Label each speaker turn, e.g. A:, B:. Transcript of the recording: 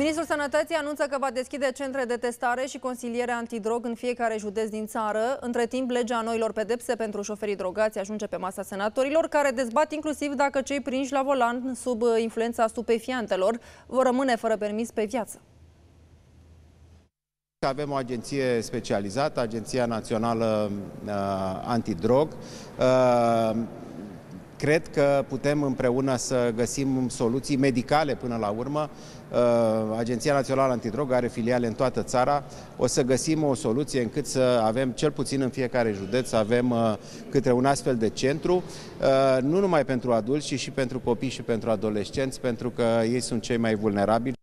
A: Ministrul Sănătății anunță că va deschide centre de testare și consiliere antidrog în fiecare județ din țară. Între timp, legea noilor pedepse pentru șoferii drogați ajunge pe masa senatorilor, care dezbat inclusiv dacă cei prinși la volan sub influența stupefiantelor vor rămâne fără permis pe viață.
B: Avem o agenție specializată, Agenția Națională uh, Antidrog. Uh, cred că putem împreună să găsim soluții medicale până la urmă. Uh, Agenția Națională Antidrog are filiale în toată țara. O să găsim o soluție încât să avem, cel puțin în fiecare județ, să avem uh, câte un astfel de centru, uh, nu numai pentru adulți, ci și pentru copii și pentru adolescenți, pentru că ei sunt cei mai vulnerabili.